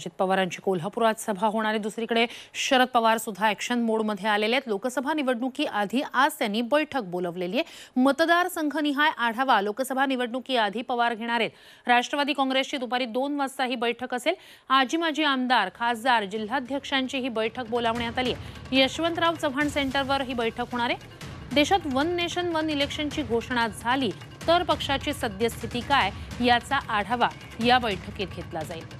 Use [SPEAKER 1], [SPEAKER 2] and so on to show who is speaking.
[SPEAKER 1] अजित पवारांची कोल्हापुरात सभा होणार आहे. दुसरीकडे शरद पवार सुद्धा ऍक्शन मोडमध्ये आलेले आहेत. लोकसभा निवडणुकीआधी आज त्यांनी बैठक बोलवलेली आहे. मतदारसंघनिहाय आढावा लोकसभा निवडणुकीआधी पवार घेणार आहेत. राष्ट्रवादी काँग्रेसची दुपारी दोन वाजता ही बैठक असेल. आजी माजी आमदार खासदार जिल्हाध्यक्षांची ही बैठक बोलावण्यात आली आहे. यशवंतराव चव्हाण सेंटरवर ही बैठक होणार आहे. देशात वन नेशन वन इलेक्शनची घोषणा झाली तर पक्षाची सद्यस्थिती काय याचा आढावा या बैठकीत घेतला जाईल.